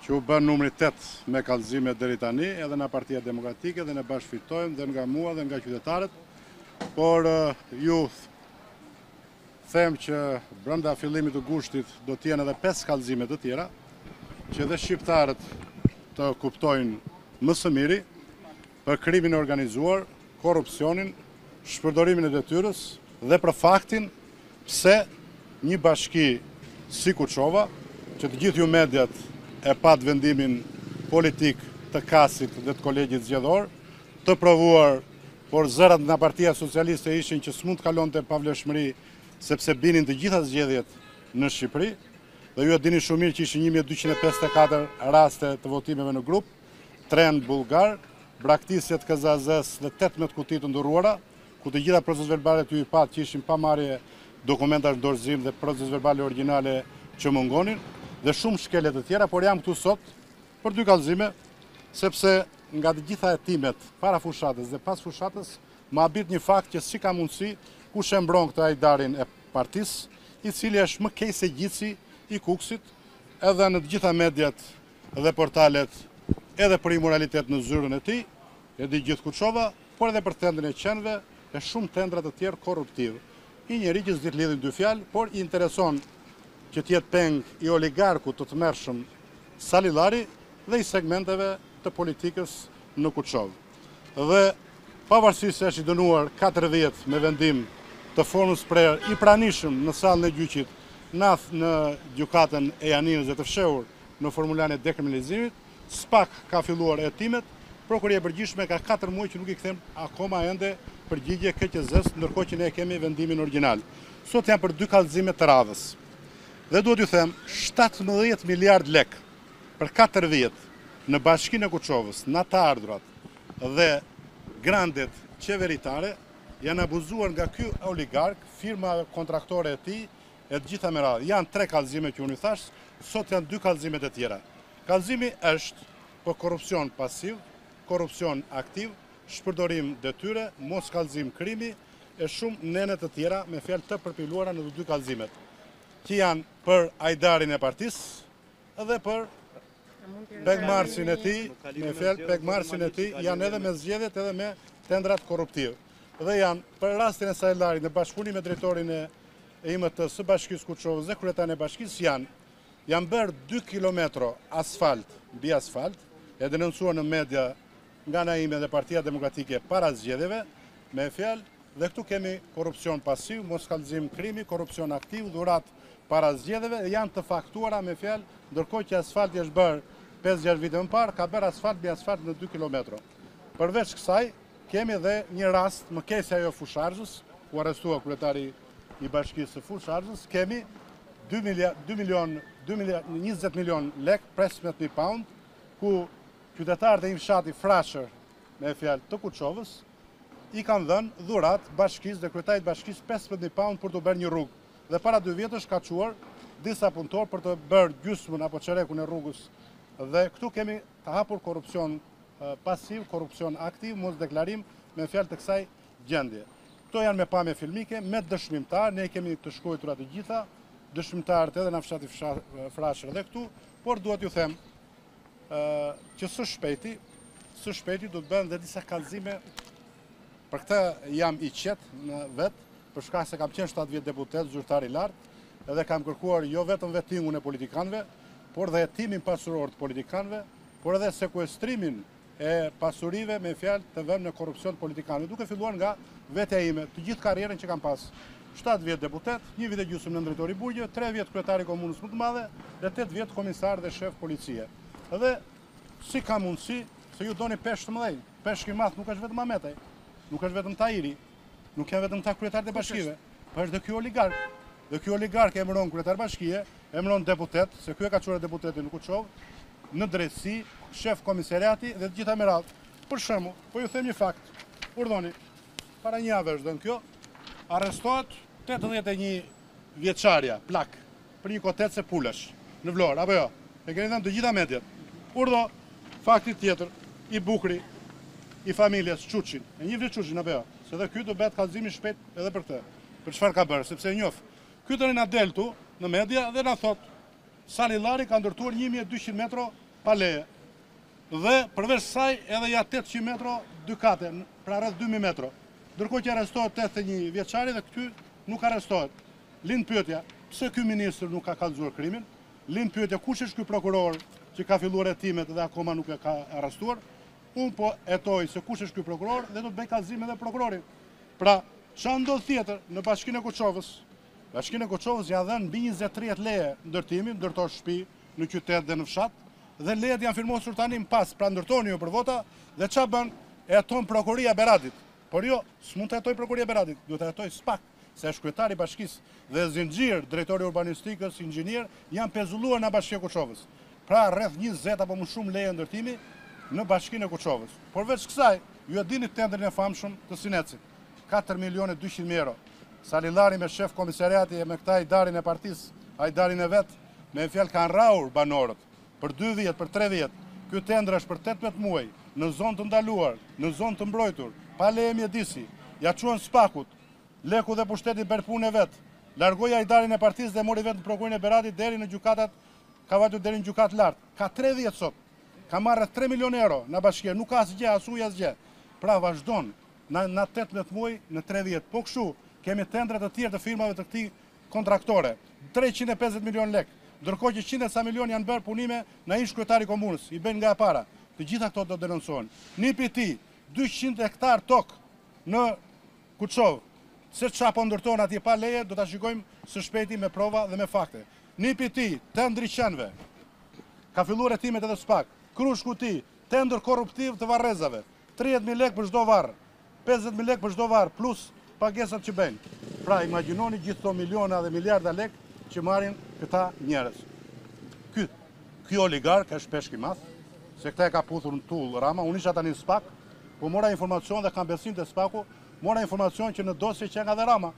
që u bën numri tetë me kallëzime deri tani edhe nga Partia Demokratike dhe në Bashkë Fitojmë dhe nga mua dhe nga qytetarët, por ju them që brenda fillimit të gushtit do të jenë edhe pesë kallëzime të tjera, që dhe shqiptarët të kuptojnë më së miri, për krimin e organizuar, korrupsionin, shpërdorimin e detyrës dhe për faktin pse një bashki si Kuçova, që të gjithë ju mediat e patë vendimin politik të KAS-it dhe të Kolegjit Zgjedhor, të provuar, por zërat nga Partia Socialiste ishin që s'mund të kalonte pavlefshmëri sepse binin të gjitha zgjedhjet në Shqipëri, dhe ju e dini shumë mirë që ishin një mijë e dyqind e pesëdhjetë e katër raste të votimeve në grup, tren bullgar, braktisje të KZAZ-së dhe tetëmbëdhjetë kuti të ndërruara, ku të gjitha procesverbalet ju i patë që ishin pa marrje dokumentash në dorëzim dhe procesverbale origjinale që mungonin, dhe shumë shkelje të tjera, por jam këtu sot për dy kallëzime, sepse nga të gjitha hetimet para fushatës dhe pas fushatës, më habit një fakt që si ka mundësi kush e mbron këtë Hajdarin e partisë, i cili është më keq se Gjici i Kukësit, edhe në të gjitha mediat dhe portalet edhe për imoralitet në zyrën e tij, e di gjithë Kuçova, por edhe për tenderin e qenve e shumë tendera të tjerë korruptivë. Një njeri që s'di të lidhi dy fjalë, por i intereson që të jetë peng i oligarkut të tmerrshëm Salillari dhe i segmenteve të politikës në Kuçovë. Dhe pavarësisht se është i dënuar katër vjet me vendim të formës prerë i pranishëm në sallën e gjyqit në Gjykatën e Janinës dhe të fshehur në formularin e dekriminalizimit, SPAK ka filluar hetimet, Prokuroria e Përgjithshme ka katër muaj që nuk i kthen akoma ende përgjigje KQZ-së, ndërkohë që ne e kemi vendimin origjinal. Sot jam për dy kallëzime të radhës. Dhe dua t'ju them, shtatëmbëdhjetë miliardë lekë për katër vjet në Bashkinë e Kuçovës, nga të ardhurat dhe grantet qeveritare, janë abuzuar nga ky oligark, firma kontraktore e tij, e të gjitha me radhë. Janë tre kallëzime që unë i thashë, sot janë dy kallëzimet e tjera. Kallëzimi është për korrupsion pasiv, korrupsion aktiv, shpërdorim detyre, moskallëzim krimi, e shumë nene të tjera me fjalë të përpiluara në të dy kallëzimet, që janë për Hajdarin e partisë dhe për pengmarrësin e tij, me fjalë pengmarrësin e tij, janë edhe me zgjedhjet edhe me tenderat korruptivë. Dhe janë për rastin e Salillarit në bashkëpunim me drejtorin e e imët të bashkisë Kuçovës dhe kryetarin e bashkisë janë, janë bërë 2 kilometro asfalt mbi asfalt, e denoncuar në media nga ana ime dhe partia demokratike para zgjedhjeve, me fjalë, dhe këtu kemi korrupsion pasiv, moskallëzim krimi, korrupsion aktiv, dhuratë para zgjedhjeve, dhe janë të faktuara me fjalë, ndërkohë që asfalti është bërë 5-6 vite më parë, ka bërë asfalt mbi asfalt në 2 kilometro. Përveç kësaj, Kemi dhe një rast më keq se ajo e Fushë-Arrëzit, ku u arrestua kryetari i bashkisë së Fushë-Arrëzit, kemi 2 mijë, 2 milion, 2 mijë, 20 milion lek, 15 mijë paund, ku qytetarët e një fshati Frashër, me fjalë të Kuçovës, i kanë dhënë dhuratë bashkisë dhe kryetarit bashkisë 15 mijë paund për të bërë një rrugë. Dhe para dy vjetësh ka çuar disa punëtorë për të bërë gjysmën apo çerekun e rrugës. Dhe këtu kemi Të hapur korrupsion pasiv, korrupsion aktiv, mosdeklarim me fjalë të kësaj gjendje. Këto janë me pamje filmike, me dëshmimtarë, ne i kemi të shkruajtura të gjitha, dëshmimtarët edhe nga fshati Frashër dhe këtu, por duhet t'ju them që së shpejti, së shpejti do të bëhen dhe disa kallëzime Për këtë jam i qetë në vete, për shkak se kam qenë shtatë vjet deputet, zyrtar i lartë, dhe kam kërkuar jo vetëm vettingun e politikanëve, por dhe hetimin pasuror të politikanëve, por edhe sekuestrimin e pasurive, me fjalë, të vënë në korrupsion të politikanëve, duke filluar nga vetja ime, të gjithë karrierën që kam pas. Shtatë vjet deputet, një vit e gjysmë nëndrejtor i burgjeve, tre vjet kryetar i komunës më të madhe dhe tetë vjet komisar dhe shef policie. Dhe Si ka mundësi se ju doni peshq të mëdhenj? Peshk i madh nuk është vetëm Ahmetaj, nuk është vetëm Tahiri, nuk janë vetëm këta kryetarët e bashkive, por po është dhe ky oligark. Dhe ky oligark emëron kryetar bashkie, emëron deputet, se ky e ka çuar deputetin në Kuçovë, në drejtësi, shef komisariati dhe të gjitha me radhë. Për shembull, po ju them një fakt, urdhoni, para një jave është dhënë kjo, arrestohet 81 vjeçarja, plakë, Për një kotec pulash në Vlorë, apo jo? E keni dhënë të gjitha mediat. Urdhro fakti tjetër, i bukuri i familjes, Çuçin. E njihni Çuçin, apo jo? Se dhe ky do bëhet kallëzim i shpejtë edhe për këtë, për çfarë ka bërë, sepse e njoh. Ky tani na del këtu në media dhe na thotë, Fadil Lari ka ndërtuar një mijë e dyqind metro pa leje. Dhe përveç saj edhe ja tetëqind metro dy kate, pra rreth dy mijë metro. Ndërkohë që arrestohet tetëdhjetë e një vjeçarja dhe ky nuk arrestohet. Lind pyetja, pse ky ministër nuk ka kallëzuar krimin? Lind pyetja, kush është ky prokuror që ka filluar hetimet dhe akoma nuk e ka arrestuar? Unë po hetoj se kush është ky prokuror dhe do të bëj kallëzim edhe prokurorin. Pra, çfarë ndodh tjetër në Bashkinë e Kuçovës? Bashkinë e Kuçovës janë dhënë mbi njëzet tridhjetë leje ndërtimi, ndërtojnë shtëpi në qytet dhe në fshat dhe lejet janë firmosur tani më pas, pra ndërtoni ju për vota dhe çfarë bën? Heton prokuroria e Beratit. Por jo, s'mund të hetojë prokuroria e Beratit, duhet të hetojë SPAK. se është kryetar i bashkisë dhe zinxhir, drejtori i urbanistikës, inxhinier, janë pezulluar nga Bashkia e Kuçovës. Pra rreth njëzet apo më shumë leje ndërtimi në Bashkinë e Kuçovës. Përveç kësaj, ju e dini tenderin e famshëm të Sinecit, katër milionë e dyqind mijë euro. Salillari me shef komisariati e me këtë Hajdarin e partisë, Hajdarin e vet, me një fjalë kanë rrahur banorët. Për dy vjet, për tre vjet. Ky tendër është për tetëmbëdhjetë muaj, në zonë të ndaluar, në zonë të mbrojtur, pa leje mjedisi. Ia çuan SPAK-ut. Leku dhe pushteti bëri punën e vet. Largoi Hajdarin e partisë dhe mori vetëm prokurorinë e Beratit deri në gjykatat ka vajtur deri në Gjykatë të Lartë. Ka tre vjet sot. Ka marrë rreth tre milionë euro nga bashkia, nuk ka asgjë, as ujë, asgjë. Pra vazhdon nga nga tetëmbëdhjetë muaj në tre vjet. Po kështu kemi tendre të tjerë të firmave të këtij, kontraktore. Treqind e pesëdhjetë milionë lekë. Ndërkohë që qind e ca milionë janë bërë punime nga ish kryetari i komunës, i bëjnë nga e para. Të gjitha këto do denoncohen. Nipi i tij, dyqind hektarë tokë në Kuçovë. Se ça po ndërtohen atje pa leje, do ta shikojmë së shpejti me prova dhe me fakte. Nipi i tij, tendër i qenve. Ka filluar hetimet edhe SPAK. Krushku i tij, tendër korruptiv të varrezave. Tridhjetë mijë lekë për çdo varr, pesëdhjetë mijë lekë për çdo varr, plus pagesat që bëjnë. Pra, imagjinoni gjithë këto miliona dhe miliarda lekë që marrin këta njerëz. Ky, ky oligark është peshk i madh, se këtë e ka puthur në tullë Rama, unë isha tani në SPAK, Po mora informacion dhe kam besim te SPAK-u, mora informacion që në dosje qenka dhe Rama.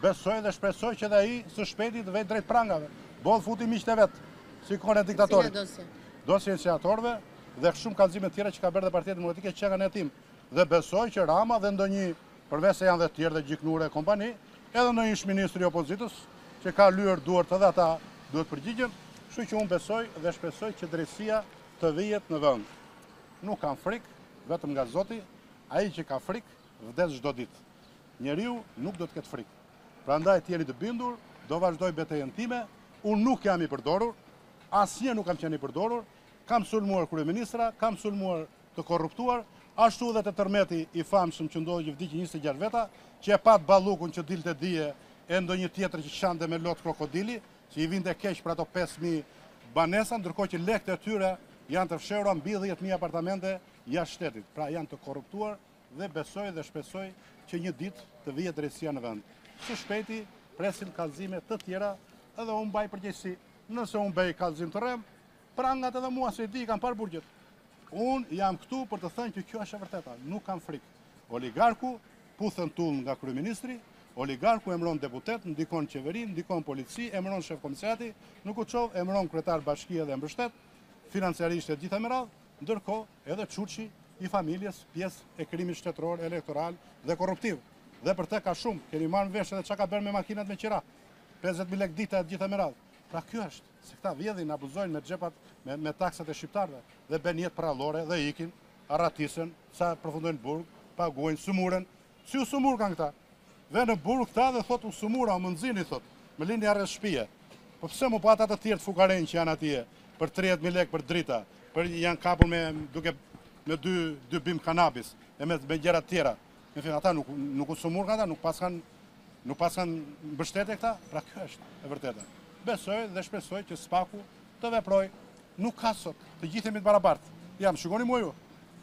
Besoj dhe shpresoj që dhe ai së shpejti të vejë drejt prangave. Boll futi miqtë e vet, si kohën e diktatorit. Cila dosje? Dosje e inceneratorëve dhe shumë kallëzime të tjera që ka bërë dhe Partia Demokratike qe nga ne tim. Dhe besoj që Rama dhe ndonjë, përveç se janë dhe të tjerë dhe Gjiknuri e kompani, edhe ndonjë ish-ministër i opozitës që ka lyer duart edhe ata duhet të përgjigjen, kështu që unë besoj dhe shpresoj që drejtësia të vihet në vend. nuk kam frikë, vetëm nga Zoti, ai që ka frikë, vdes çdo ditë. Njeriu nuk do të ketë frikë. Prandaj të jeni të bindur, do vazhdoj betejën time, unë nuk jam i përdorur, asnjë nuk kam qenë i përdorur, kam sulmuar kryeministra, kam sulmuar të korruptuar, ashtu dhe te tërmeti i famshëm që ndodhi që vdiqën njëzet e gjashtë veta, që e patë Ballukun që dilte dje e ndonjë tjetër që qante me lot krokodili, që i vinte keq për ato pesë mijë banesa, ndërkohë që lekët e tyre janë të fshehura mbi dhjetë mijë apartamente jashtë shtetit. Pra janë të korruptuar dhe besoj dhe shpresoj që një ditë të vihet drejtësia në vend. Së shpejti presin kallëzime të tjera edhe unë mbaj përgjegjësi. Nëse unë bëj kallëzim të rremë, Prangat edhe mua se di i kam parë burgjet. Unë jam këtu për të thënë që kjo është e vërteta, nuk kam frikë. Oligarku puthet tullë nga kryeministri, oligarku emëron deputet, ndikon qeverinë, ndikon policinë, emëron shef komisariati, në Kuçovë emëron kryetar bashkie dhe e mbështet financiarisht e gjitha me radhë, ndërkohë edhe çuçi i familjes pjesë e krimit shtetëror, elektoral dhe korruptiv. Dhe për të ka shumë, keni marrë vesh edhe çka ka bërë me makinat me qira. 50.000 lekë dita e gjitha me radhë. Pra kjo është. Se këta vjedhin, abuzojnë me xhepat, me, me taksat e shqiptarëve dhe bëjnë jetë prallore dhe ikin, arratisen, ca përfundojnë burg, paguajnë, sumuren. Si u sumurkan këta? Dhe në burg këta dhe thotë u sumura, më nxirrni thotë, më lini arrest shtëpie. Po pse mo po ata të tjerët fukarenj që janë atje për 30000 lekë për drita, për janë kapur me duke me dy dy bimë kanabis e me, me gjëra të tjera. Në fund ata nuk nuk u sëmurkan ata, nuk paskan nuk paskan mbështetje këta, pra kjo është e vërteta. Besoj dhe shpresoj që Spaku të veprojë, nuk ka sot, të gjithë jemi të barabartë. Jam, shikoni mua ju,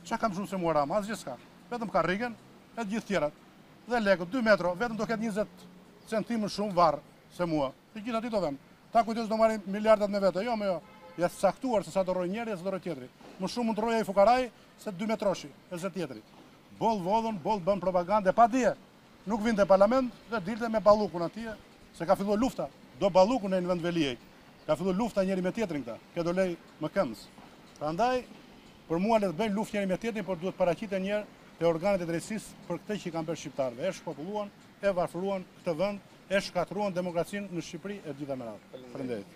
ça ka më shumë se mua Rama, asgjë s'ka, vetëm karrigen e gjithë tjerat. Dhe lekun, 2 metro, vetëm do ketë 20 centim më shumë varr se mua. Të gjitha aty do vemi. Ta kujtosh do marrin miliardat me vete. Jo mo jo. Jeta e caktuar se sa do rrojë njëri e sa do rrojë tjetri. Më shumë mund të rrojë ai fukarai se dy metroshi e se tjetri. Boll vodhën, boll bënë propagandë e pa dje. Nuk vinte në parlament dhe dilte me Ballukun atje se ka filluar lufta. Do Ballukun në vend të Veliajt. Ka filluar lufta njëri me tjetrin këta. Kë do lërë zëvendës. Prandaj për mua le të bëjnë luftë njëri me tjetrin, por duhet paraqiten një herë te organet e drejtësisë për këtë që i kanë bërë shqiptarëve. E shpopulluan, e varfëruan këtë vend e shkatërruan demokracinë në Shqipëri e të gjitha me radhë. Faleminderit.